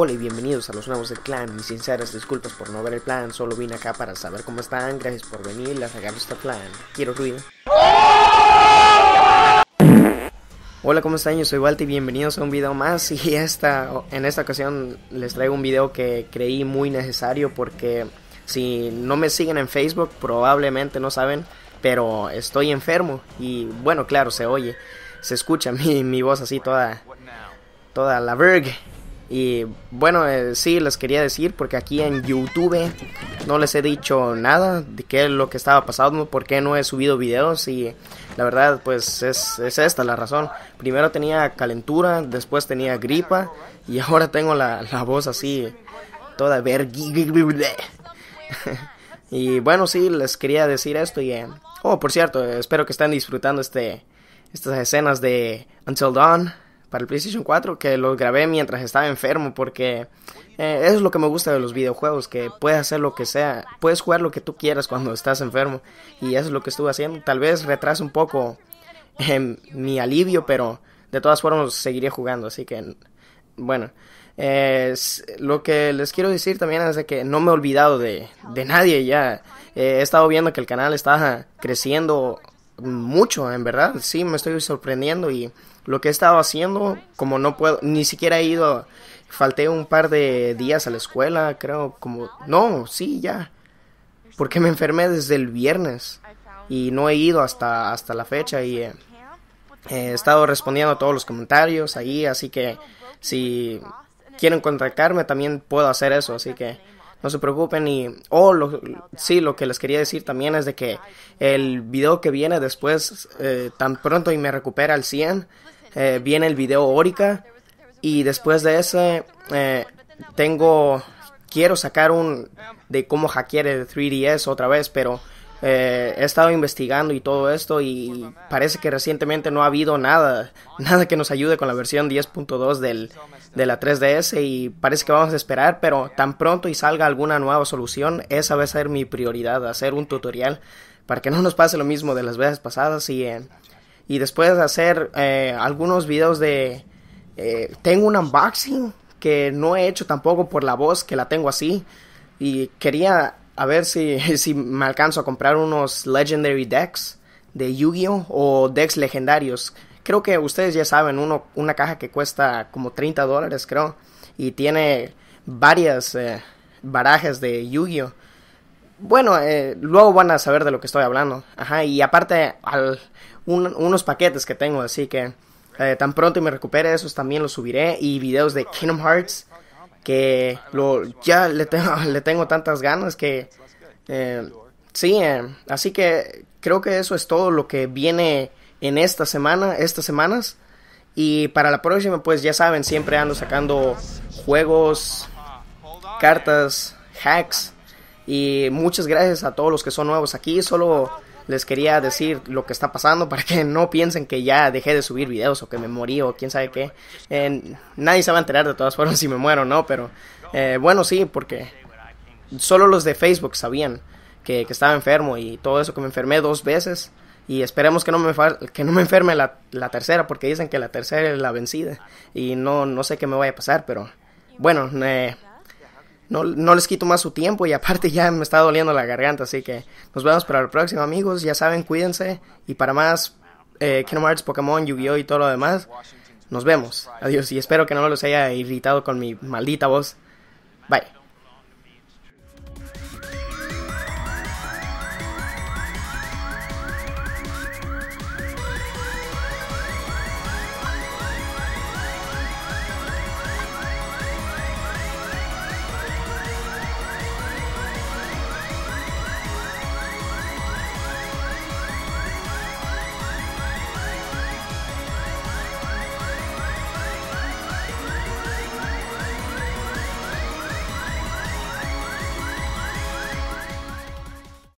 Hola y bienvenidos a los nuevos del clan. Mis sinceras disculpas por no ver el plan. Solo vine acá para saber cómo están. Gracias por venir. Les regalo este plan. Quiero ruido. Hola, ¿cómo están? Yo soy Walter y bienvenidos a un video más. Y esta, en esta ocasión les traigo un video que creí muy necesario porque si no me siguen en Facebook probablemente no saben, pero estoy enfermo. Y bueno, claro, se oye, se escucha mi, mi voz así toda, toda la verga. Y bueno, eh, sí, les quería decir porque aquí en YouTube no les he dicho nada de qué es lo que estaba pasando, por qué no he subido videos y la verdad pues es, es esta la razón. Primero tenía calentura, después tenía gripa y ahora tengo la, la voz así toda vergui. y bueno, sí, les quería decir esto y... Eh, oh, por cierto, espero que estén disfrutando este, estas escenas de Until Dawn para el PlayStation 4 que lo grabé mientras estaba enfermo porque eh, eso es lo que me gusta de los videojuegos, que puedes hacer lo que sea, puedes jugar lo que tú quieras cuando estás enfermo y eso es lo que estuve haciendo. Tal vez retrase un poco eh, mi alivio, pero de todas formas seguiré jugando, así que bueno. lo que les quiero decir también es de que no me he olvidado de, de nadie ya. he estado viendo que el canal está creciendo mucho, en verdad. Sí, me estoy sorprendiendo y lo que he estado haciendo, como no puedo, ni siquiera he ido, falté un par de días a la escuela, creo, como, no, sí, ya, porque me enfermé desde el viernes y no he ido hasta, hasta la fecha y eh, he estado respondiendo a todos los comentarios ahí, así que si quieren contactarme también puedo hacer eso, así que no se preocupen y oh lo, sí lo que les quería decir también es de que el video que viene después eh, tan pronto y me recupera al 100 eh, viene el video Orica y después de ese eh, tengo quiero sacar un de cómo hackear el 3DS otra vez pero eh, he estado investigando y todo esto y parece que recientemente no ha habido nada nada que nos ayude con la versión 10.2 del de la 3DS y parece que vamos a esperar pero tan pronto y salga alguna nueva solución esa va a ser mi prioridad hacer un tutorial para que no nos pase lo mismo de las veces pasadas y y después de hacer eh, algunos videos de... Eh, tengo un unboxing que no he hecho tampoco por la voz, que la tengo así. Y quería a ver si, si me alcanzo a comprar unos Legendary Decks de Yu-Gi-Oh! o decks legendarios. Creo que ustedes ya saben, uno, una caja que cuesta como 30 dólares, creo. Y tiene varias eh, barajas de Yu-Gi-Oh! Bueno, eh, luego van a saber de lo que estoy hablando. Ajá, y aparte, al, unos paquetes que tengo, así que eh, tan pronto me recupere esos también los subiré. Y videos de Kingdom Hearts, que lo, ya le tengo, le tengo tantas ganas que... Eh, sí, así que creo que eso es todo lo que viene en esta semana, estas semanas. Y para la próxima, pues ya saben, siempre ando sacando juegos, cartas, hacks y muchas gracias a todos los que son nuevos aquí. Solo les quería decir lo que está pasando para que no piensen que ya dejé de subir videos o que me morí o quién sabe qué. Eh, nadie se va a enterar de todas formas si me muero no, pero eh, bueno, sí, porque solo los de Facebook sabían que, estaba enfermo y todo eso, que me enfermé dos veces. Y esperemos que no me, que no me enferme la, la tercera, porque dicen que la tercera es la vencida. Y no, no sé qué me vaya a pasar, pero bueno, eh, no, no les quito más su tiempo y aparte ya me está doliendo la garganta, así que nos vemos para el próximo amigos, ya saben, cuídense y para más eh, Kingdom Hearts, Pokémon, Yu-Gi-Oh y todo lo demás, nos vemos, adiós y espero que no los haya irritado con mi maldita voz, bye.